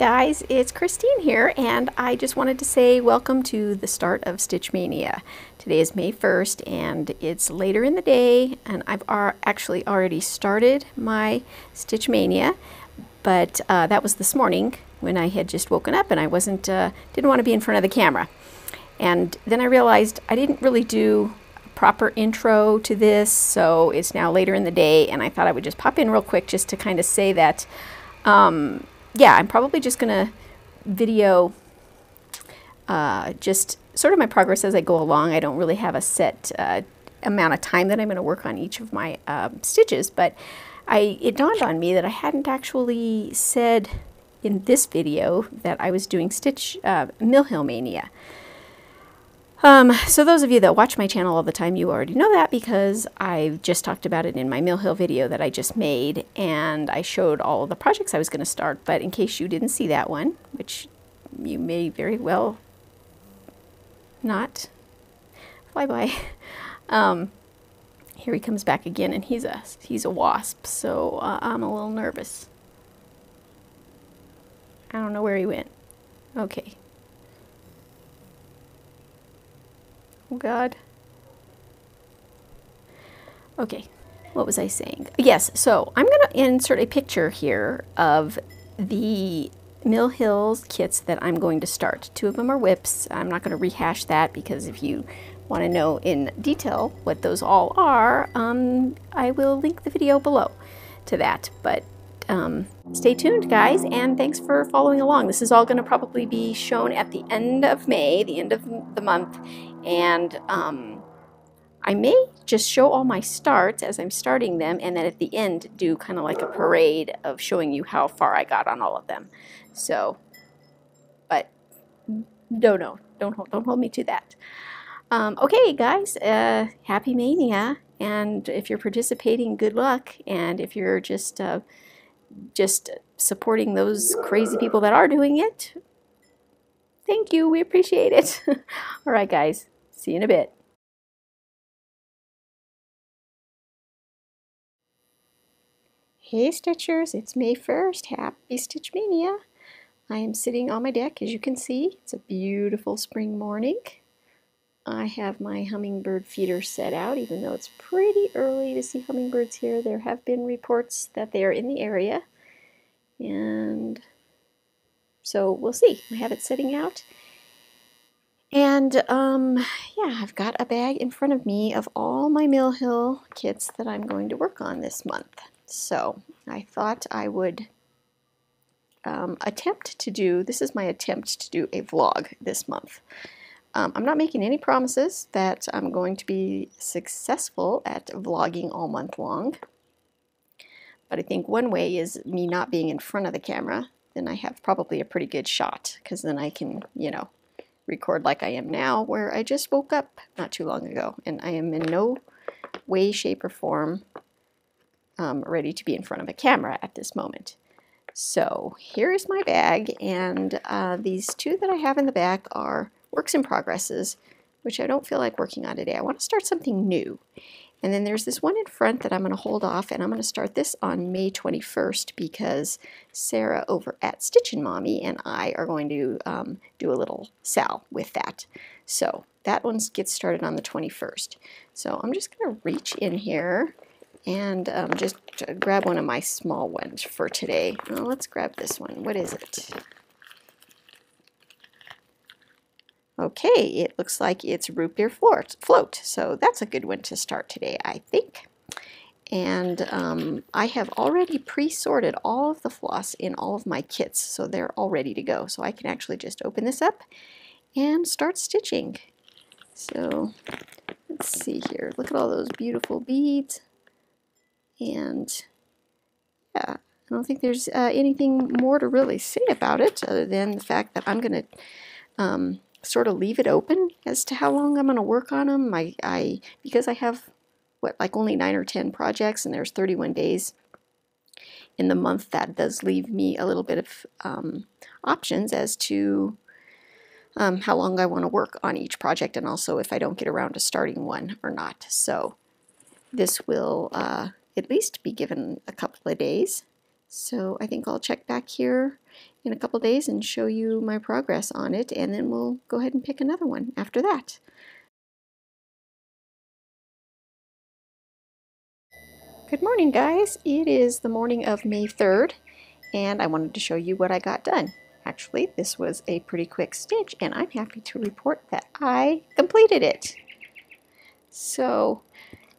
guys, it's Christine here, and I just wanted to say welcome to the start of Stitch Maynia. Today is May 1st, and it's later in the day, and I've actually already started my Stitch Maynia, but uh, that was this morning when I had just woken up and I wasn't, uh, didn't want to be in front of the camera. And then I realized I didn't really do a proper intro to this, so it's now later in the day, and I thought I would just pop in real quick just to kind of say that um, yeah, I'm probably just going to video uh, just sort of my progress as I go along. I don't really have a set uh, amount of time that I'm going to work on each of my uh, stitches, but I, it dawned on me that I hadn't actually said in this video that I was doing Stitch uh, Mill Hill Maynia. Um, so those of you that watch my channel all the time, you already know that because I've just talked about it in my Mill Hill video that I just made and I showed all the projects I was going to start. But in case you didn't see that one, which you may very well not fly by, um, here he comes back again and he's a, he's a wasp. So uh, I'm a little nervous. I don't know where he went. Okay. Oh God. Okay, what was I saying? Yes, so I'm going to insert a picture here of the Mill Hills kits that I'm going to start. Two of them are WIPs. I'm not going to rehash that because if you want to know in detail what those all are, um, I will link the video below to that. But um, stay tuned, guys, and thanks for following along. This is all going to probably be shown at the end of May, the end of the month, and um, I may just show all my starts as I'm starting them and then at the end do kind of like a parade of showing you how far I got on all of them. So, but no, no, don't hold, don't hold me to that. Um, okay, guys, uh, happy maynia. And if you're participating, good luck. And if you're just, uh, just supporting those crazy people that are doing it, thank you. We appreciate it. All right, guys. See you in a bit. Hey Stitchers, it's May 1st. Happy Stitch Maynia. I am sitting on my deck, as you can see. It's a beautiful spring morning. I have my hummingbird feeder set out, even though it's pretty early to see hummingbirds here. There have been reports that they are in the area. And so we'll see. I have it sitting out. And um, yeah, I've got a bag in front of me of all my Mill Hill kits that I'm going to work on this month. So I thought I would um, attempt to do, this is my attempt to do a vlog this month. Um, I'm not making any promises that I'm going to be successful at vlogging all month long. But I think one way is me not being in front of the camera. Then I have probably a pretty good shot because then I can, you know, record like I am now, where I just woke up not too long ago, and I am in no way, shape, or form um, ready to be in front of a camera at this moment. So here is my bag, and uh, these two that I have in the back are works in progresses, which I don't feel like working on today. I want to start something new. And then there's this one in front that I'm going to hold off, and I'm going to start this on May 21st because Sarah over at Stitchin' Mommy and I are going to um, do a little sal with that. So that one gets started on the 21st. So I'm just going to reach in here and um, just grab one of my small ones for today. Well, let's grab this one. What is it? Okay, it looks like it's root beer float, float, so that's a good one to start today, I think. And um, I have already pre-sorted all of the floss in all of my kits, so they're all ready to go. So I can actually just open this up and start stitching. So let's see here. Look at all those beautiful beads. And yeah, I don't think there's uh, anything more to really say about it other than the fact that I'm going to um, sort of leave it open as to how long I'm going to work on them. I, I because I have what like only nine or ten projects and there's 31 days in the month. That does leave me a little bit of um, options as to um, how long I want to work on each project and also if I don't get around to starting one or not. So this will uh, at least be given a couple of days So I think I'll check back here in a couple days and show you my progress on it and then we'll go ahead and pick another one after that. Good morning guys! It is the morning of May 3rd and I wanted to show you what I got done. Actually, this was a pretty quick stitch and I'm happy to report that I completed it. So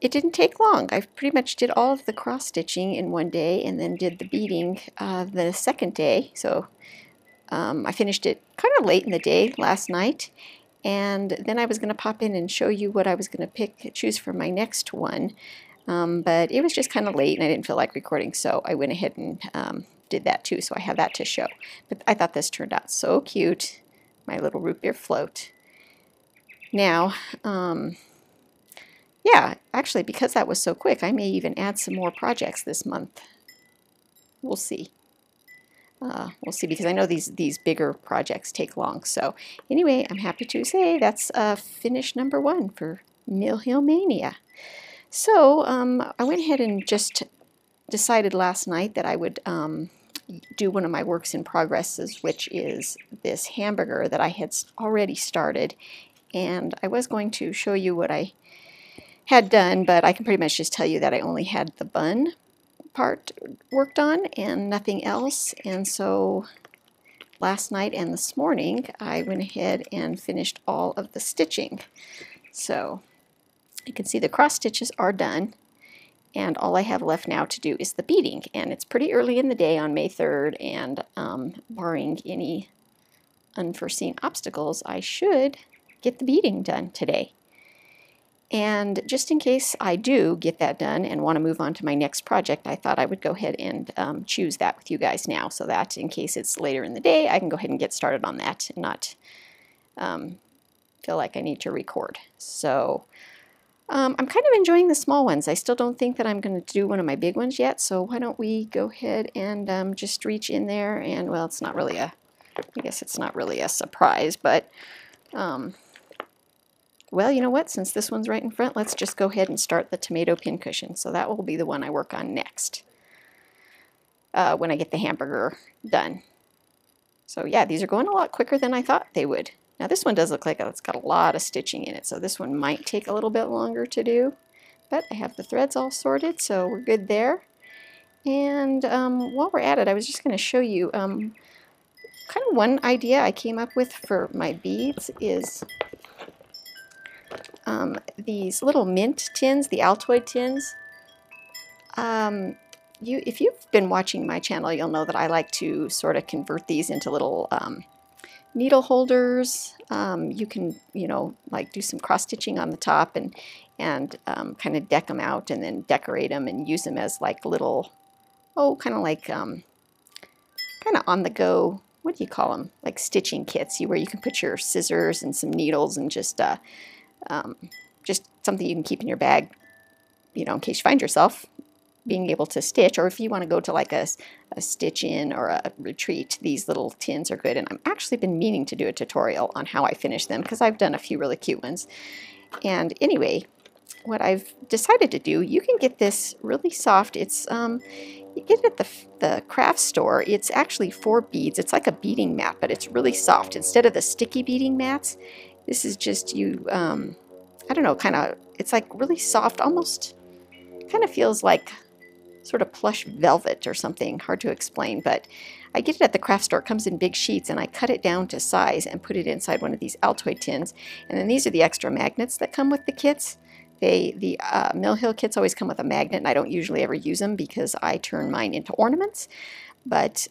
it didn't take long. I pretty much did all of the cross stitching in one day and then did the beading uh, the second day. So um, I finished it kind of late in the day last night and then I was going to pop in and show you what I was going to pick, choose for my next one. Um, but it was just kind of late and I didn't feel like recording, so I went ahead and um, did that too, so I have that to show. But I thought this turned out so cute, my little root beer float. Now, um, yeah, actually, because that was so quick, I may even add some more projects this month. We'll see. Uh, we'll see because I know these these bigger projects take long. So anyway, I'm happy to say that's uh, finish number one for Mill Hill Maynia. So um, I went ahead and just decided last night that I would um, do one of my works in progresses, which is this hamburger that I had already started. And I was going to show you what I had done, but I can pretty much just tell you that I only had the bun part worked on and nothing else. And so last night and this morning, I went ahead and finished all of the stitching. So you can see the cross stitches are done. And all I have left now to do is the beading. And it's pretty early in the day on May 3rd, and um, barring any unforeseen obstacles, I should get the beading done today. And just in case I do get that done and want to move on to my next project, I thought I would go ahead and um, choose that with you guys now so that in case it's later in the day, I can go ahead and get started on that and not um, feel like I need to record. So um, I'm kind of enjoying the small ones. I still don't think that I'm going to do one of my big ones yet, so why don't we go ahead and um, just reach in there and, well, it's not really a, I guess it's not really a surprise, but um, well, you know what? Since this one's right in front, let's just go ahead and start the tomato pincushion. So that will be the one I work on next uh, when I get the hamburger done. So yeah, these are going a lot quicker than I thought they would. Now this one does look like it's got a lot of stitching in it, so this one might take a little bit longer to do. But I have the threads all sorted, so we're good there. And um, while we're at it, I was just going to show you um, kind of one idea I came up with for my beads is um, these little mint tins, the Altoid tins. Um, you, if you've been watching my channel, you'll know that I like to sort of convert these into little um, needle holders. Um, you can, you know, like do some cross stitching on the top and and um, kind of deck them out and then decorate them and use them as like little, oh, kind of like um, kind of on the go. What do you call them? Like stitching kits, you where you can put your scissors and some needles and just uh, um, just something you can keep in your bag, you know, in case you find yourself being able to stitch, or if you want to go to like a, a stitch in or a retreat, these little tins are good. And I've actually been meaning to do a tutorial on how I finish them because I've done a few really cute ones. And anyway, what I've decided to do, you can get this really soft. It's um, you get it at the, the craft store. It's actually for beads. It's like a beading mat, but it's really soft. Instead of the sticky beading mats, this is just you, um, I don't know, kind of, it's like really soft, almost kind of feels like sort of plush velvet or something, hard to explain, but I get it at the craft store. It comes in big sheets and I cut it down to size and put it inside one of these Altoid tins. And then these are the extra magnets that come with the kits. They, the uh, Mill Hill kits always come with a magnet and I don't usually ever use them because I turn mine into ornaments. But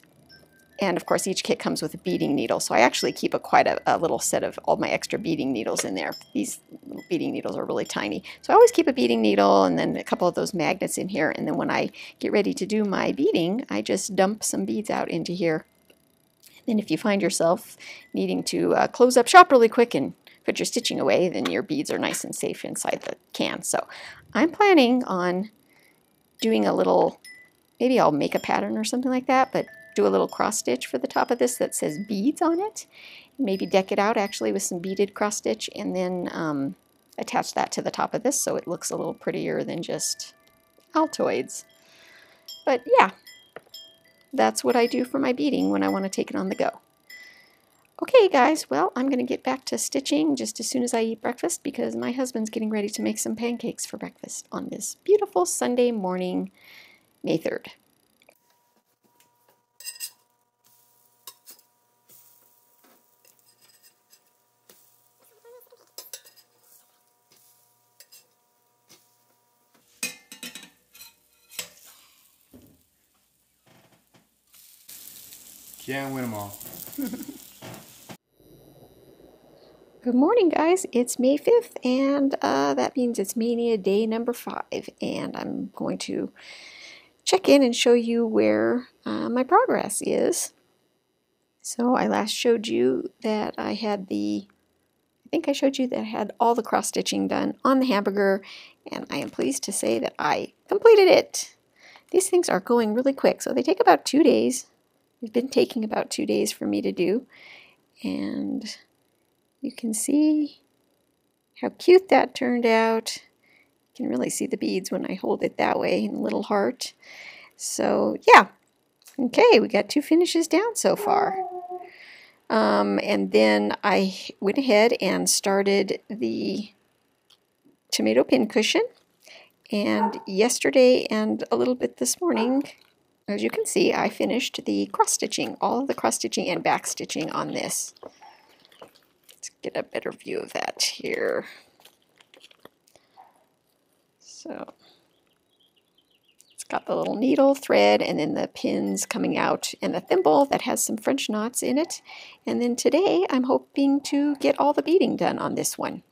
and of course, each kit comes with a beading needle. So I actually keep a quite a, a, little set of all my extra beading needles in there. These beading needles are really tiny. So I always keep a beading needle and then a couple of those magnets in here. And then when I get ready to do my beading, I just dump some beads out into here. Then if you find yourself needing to uh, close up shop really quick and put your stitching away, then your beads are nice and safe inside the can. So I'm planning on doing a little, maybe I'll make a pattern or something like that, but do a little cross stitch for the top of this that says beads on it. Maybe deck it out actually with some beaded cross stitch and then um, attach that to the top of this so it looks a little prettier than just Altoids. But yeah, that's what I do for my beading when I want to take it on the go. Okay guys, well I'm going to get back to stitching just as soon as I eat breakfast because my husband's getting ready to make some pancakes for breakfast on this beautiful Sunday morning, May 3rd. Can't win them all. Good morning, guys. It's May 5th, and uh, that means it's Maynia Day number 5. And I'm going to check in and show you where uh, my progress is. So I last showed you that I had the, I think I showed you that I had all the cross stitching done on the hamburger, and I am pleased to say that I completed it. These things are going really quick, so they take about two days it's been taking about two days for me to do. And you can see how cute that turned out. You can really see the beads when I hold it that way in a little heart. So yeah, okay, we got two finishes down so far. Um, and then I went ahead and started the tomato pin cushion. And yesterday and a little bit this morning, as you can see, I finished the cross stitching, all of the cross stitching and back stitching on this. Let's get a better view of that here. So it's got the little needle thread and then the pins coming out and the thimble that has some French knots in it. And then today I'm hoping to get all the beading done on this one.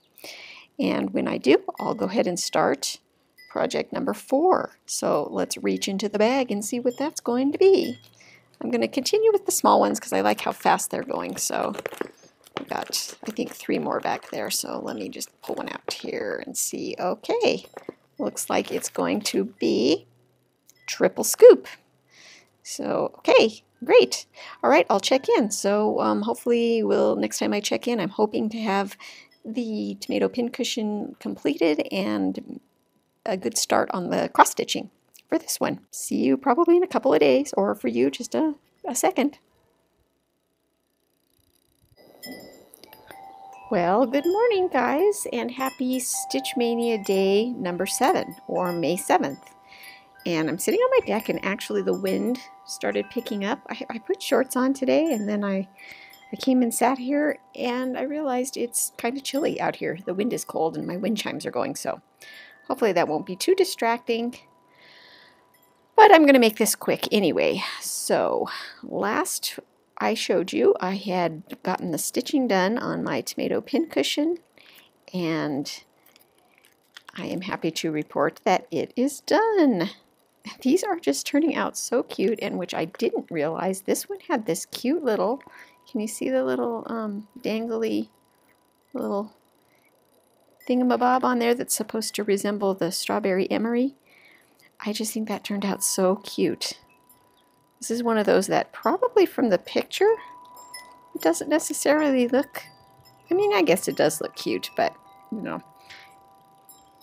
And when I do, I'll go ahead and start project number four. So let's reach into the bag and see what that's going to be. I'm going to continue with the small ones because I like how fast they're going. So I've got, I think, three more back there. So let me just pull one out here and see. Okay, looks like it's going to be triple scoop. So, okay, great. All right, I'll check in. So um, hopefully we'll, next time I check in, I'm hoping to have the tomato pin cushion completed and a good start on the cross stitching for this one. See you probably in a couple of days, or for you, just a, a second. Well, good morning, guys, and happy Stitch Maynia Day number seven, or May 7th. And I'm sitting on my deck, and actually the wind started picking up. I, I put shorts on today, and then I, I came and sat here, and I realized it's kind of chilly out here. The wind is cold, and my wind chimes are going, so Hopefully that won't be too distracting. But I'm going to make this quick anyway. So last I showed you, I had gotten the stitching done on my tomato pin cushion. And I am happy to report that it is done. These are just turning out so cute, and which I didn't realize. This one had this cute little, can you see the little um, dangly little thingamabob on there that's supposed to resemble the strawberry emery. I just think that turned out so cute. This is one of those that probably from the picture, it doesn't necessarily look, I mean, I guess it does look cute, but, you know,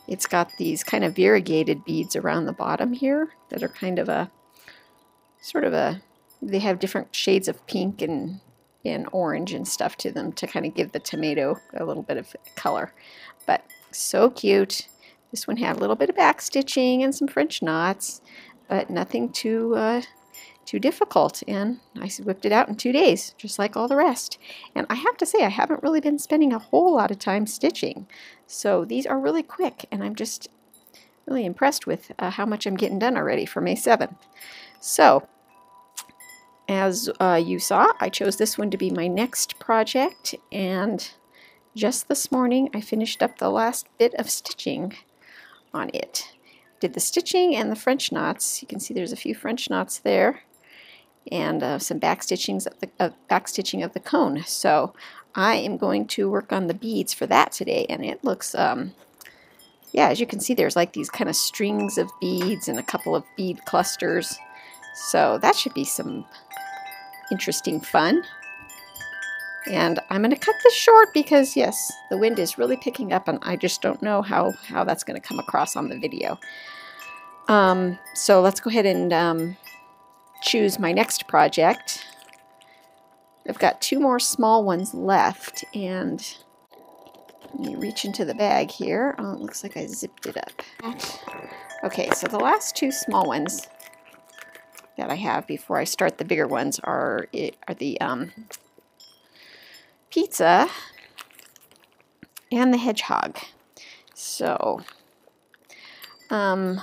it's got these kind of variegated beads around the bottom here that are kind of a, sort of a, they have different shades of pink and, and orange and stuff to them to kind of give the tomato a little bit of color but so cute. This one had a little bit of back stitching and some French knots, but nothing too uh, too difficult. And I whipped it out in two days, just like all the rest. And I have to say, I haven't really been spending a whole lot of time stitching. So these are really quick, and I'm just really impressed with uh, how much I'm getting done already for May 7th. So, as uh, you saw, I chose this one to be my next project, and just this morning I finished up the last bit of stitching on it. Did the stitching and the French knots. You can see there's a few French knots there and uh, some back stitchings of the uh, back stitching of the cone. So I am going to work on the beads for that today and it looks um, yeah as you can see there's like these kind of strings of beads and a couple of bead clusters so that should be some interesting fun. And I'm going to cut this short because, yes, the wind is really picking up and I just don't know how, how that's going to come across on the video. Um, so let's go ahead and um, choose my next project. I've got two more small ones left and let me reach into the bag here. Oh, it looks like I zipped it up. Okay, so the last two small ones that I have before I start the bigger ones are, are the um, pizza and the hedgehog. So, um,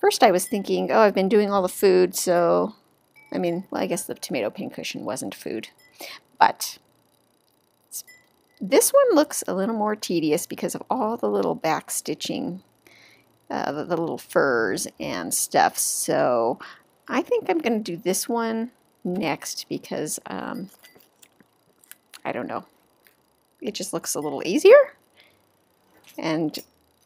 first I was thinking, oh, I've been doing all the food, so, I mean, well, I guess the tomato pincushion wasn't food. But this one looks a little more tedious because of all the little back stitching, uh, the, the little furs and stuff. So I think I'm going to do this one next because, um, I don't know, it just looks a little easier. And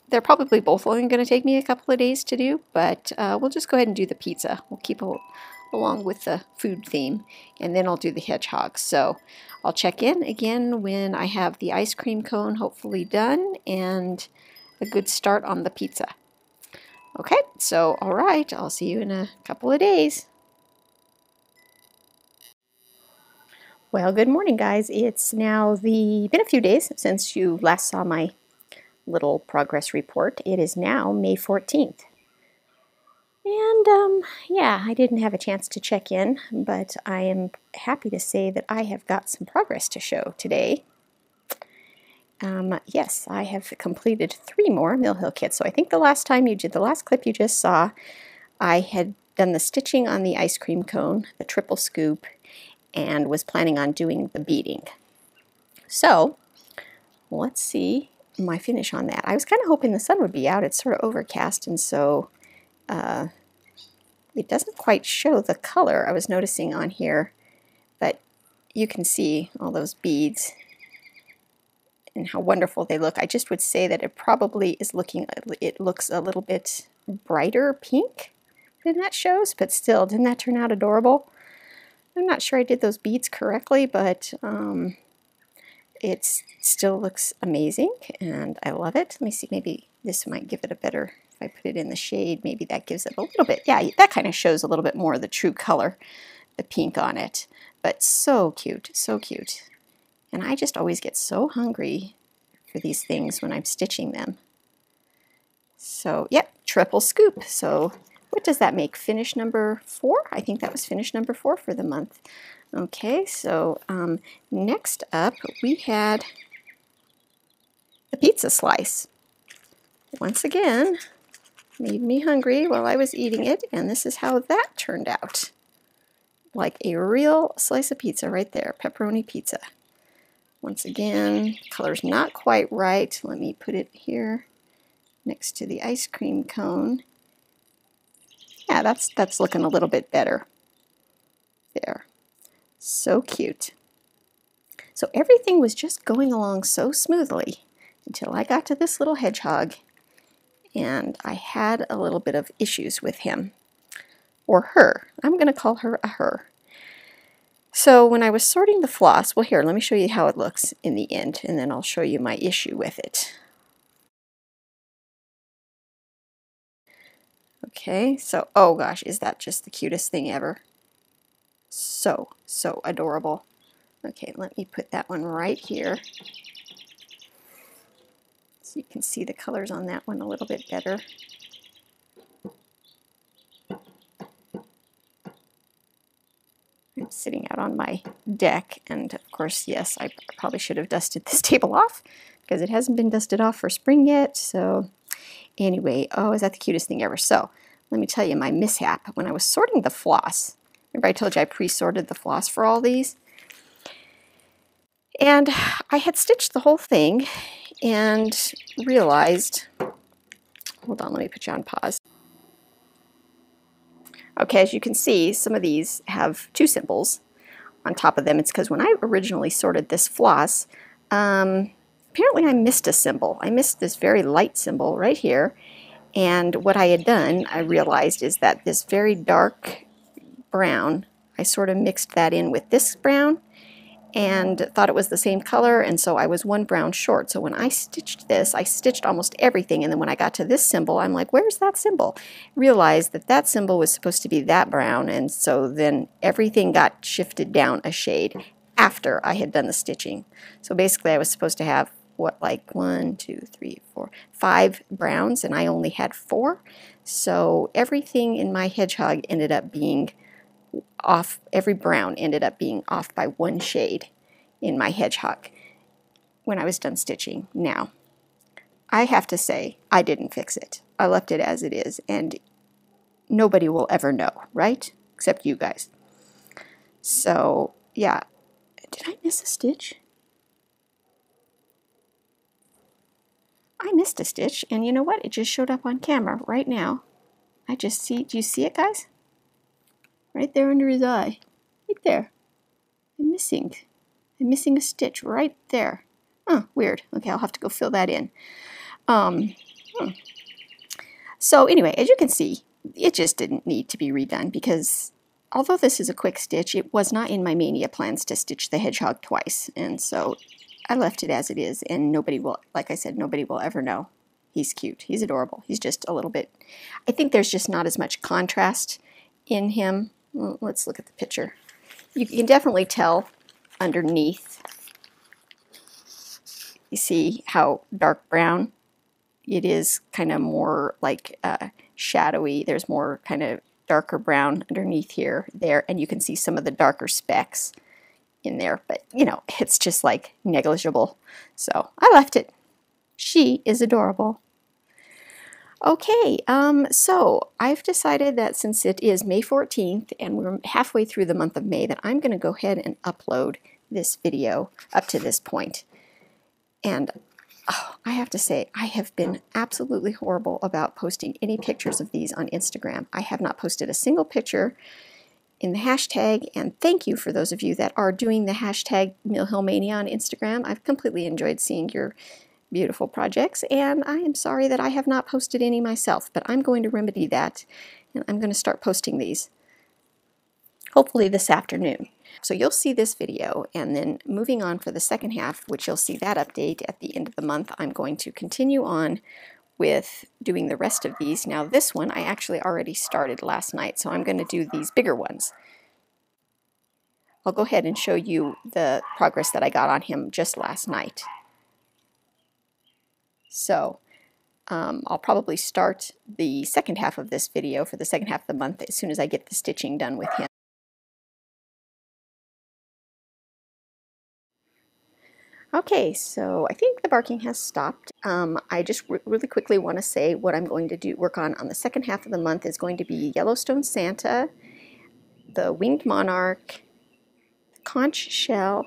they're probably both only going to take me a couple of days to do, but uh, we'll just go ahead and do the pizza. We'll keep a, along with the food theme, and then I'll do the hedgehog. So I'll check in again when I have the ice cream cone hopefully done and a good start on the pizza. Okay, so all right, I'll see you in a couple of days. Well, good morning, guys. It's now the been a few days since you last saw my little progress report. It is now May 14th. And um, yeah, I didn't have a chance to check in, but I am happy to say that I have got some progress to show today. Um, yes, I have completed three more Mill Hill kits. So I think the last time you did, the last clip you just saw, I had done the stitching on the ice cream cone, the triple scoop, and was planning on doing the beading. So let's see my finish on that. I was kind of hoping the sun would be out. It's sort of overcast, and so uh, it doesn't quite show the color I was noticing on here, but you can see all those beads and how wonderful they look. I just would say that it probably is looking, it looks a little bit brighter pink than that shows, but still, didn't that turn out adorable? I'm not sure I did those beads correctly, but um, it still looks amazing and I love it. Let me see, maybe this might give it a better, if I put it in the shade, maybe that gives it a little bit, yeah, that kind of shows a little bit more of the true color, the pink on it. But so cute, so cute. And I just always get so hungry for these things when I'm stitching them. So, yep, triple scoop. So what does that make? Finish number four? I think that was finish number four for the month. Okay, so um, next up we had the pizza slice. Once again, made me hungry while I was eating it, and this is how that turned out. Like a real slice of pizza right there, pepperoni pizza. Once again, color's not quite right. Let me put it here next to the ice cream cone. Yeah, that's, that's looking a little bit better. There. So cute. So everything was just going along so smoothly until I got to this little hedgehog and I had a little bit of issues with him or her. I'm going to call her a her. So when I was sorting the floss, well here, let me show you how it looks in the end and then I'll show you my issue with it. Okay, so, oh gosh, is that just the cutest thing ever? So, so adorable. Okay, let me put that one right here. So you can see the colors on that one a little bit better. I'm sitting out on my deck, and of course, yes, I probably should have dusted this table off because it hasn't been dusted off for spring yet, so anyway, oh, is that the cutest thing ever? So, let me tell you my mishap. When I was sorting the floss, remember I told you I pre-sorted the floss for all these? And I had stitched the whole thing and realized, hold on, let me put you on pause. Okay, as you can see, some of these have two symbols on top of them. It's because when I originally sorted this floss, um, apparently I missed a symbol. I missed this very light symbol right here, and what I had done, I realized, is that this very dark brown, I sort of mixed that in with this brown, and thought it was the same color and so I was one brown short. So when I stitched this, I stitched almost everything and then when I got to this symbol, I'm like, where's that symbol? Realized that that symbol was supposed to be that brown and so then everything got shifted down a shade after I had done the stitching. So basically I was supposed to have what like one, two, three, four, five browns and I only had four. So everything in my hedgehog ended up being off, every brown ended up being off by one shade in my hedgehog when I was done stitching. Now, I have to say, I didn't fix it. I left it as it is, and nobody will ever know, right? Except you guys. So, yeah. Did I miss a stitch? I missed a stitch, and you know what? It just showed up on camera right now. I just see, do you see it, guys? Right there under his eye. Right there. I'm missing. I'm missing a stitch right there. Huh, weird. Okay, I'll have to go fill that in. Um, hmm. So anyway, as you can see, it just didn't need to be redone because although this is a quick stitch, it was not in my maynia plans to stitch the hedgehog twice. And so I left it as it is and nobody will, like I said, nobody will ever know. He's cute. He's adorable. He's just a little bit, I think there's just not as much contrast in him let's look at the picture. You can definitely tell underneath. You see how dark brown it is kind of more like uh, shadowy. There's more kind of darker brown underneath here, there, and you can see some of the darker specks in there. But, you know, it's just like negligible. So I left it. She is adorable. Okay, um, so I've decided that since it is May 14th and we're halfway through the month of May that I'm going to go ahead and upload this video up to this point. And oh, I have to say, I have been absolutely horrible about posting any pictures of these on Instagram. I have not posted a single picture in the hashtag, and thank you for those of you that are doing the hashtag Millhillmaynia on Instagram. I've completely enjoyed seeing your beautiful projects, and I am sorry that I have not posted any myself, but I'm going to remedy that, and I'm going to start posting these hopefully this afternoon. So you'll see this video, and then moving on for the second half, which you'll see that update at the end of the month, I'm going to continue on with doing the rest of these. Now this one I actually already started last night, so I'm going to do these bigger ones. I'll go ahead and show you the progress that I got on him just last night. So um, I'll probably start the second half of this video for the second half of the month as soon as I get the stitching done with him. Okay, so I think the barking has stopped. Um, I just re really quickly want to say what I'm going to do work on on the second half of the month is going to be Yellowstone Santa, the Winged Monarch, Conch Shell,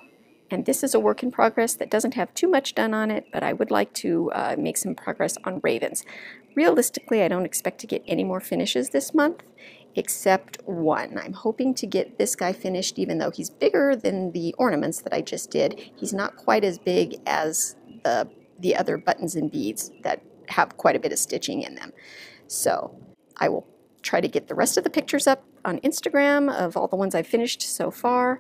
and this is a work in progress that doesn't have too much done on it, but I would like to uh, make some progress on ravens. Realistically, I don't expect to get any more finishes this month, except one. I'm hoping to get this guy finished, even though he's bigger than the ornaments that I just did. He's not quite as big as the, the other buttons and beads that have quite a bit of stitching in them. So I will try to get the rest of the pictures up on Instagram of all the ones I've finished so far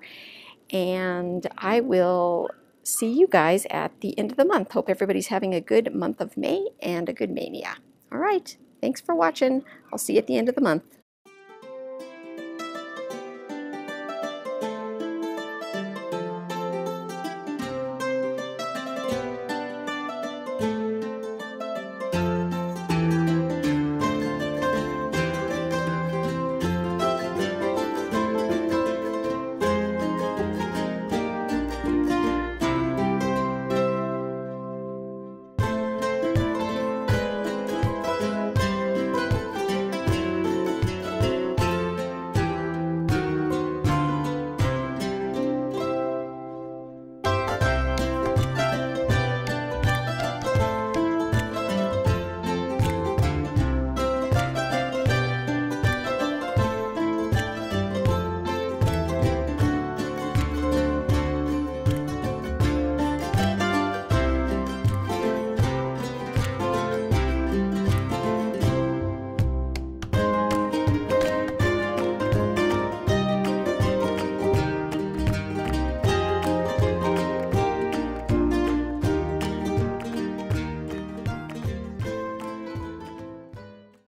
and I will see you guys at the end of the month. Hope everybody's having a good month of May and a good maynia. All right, thanks for watching. I'll see you at the end of the month.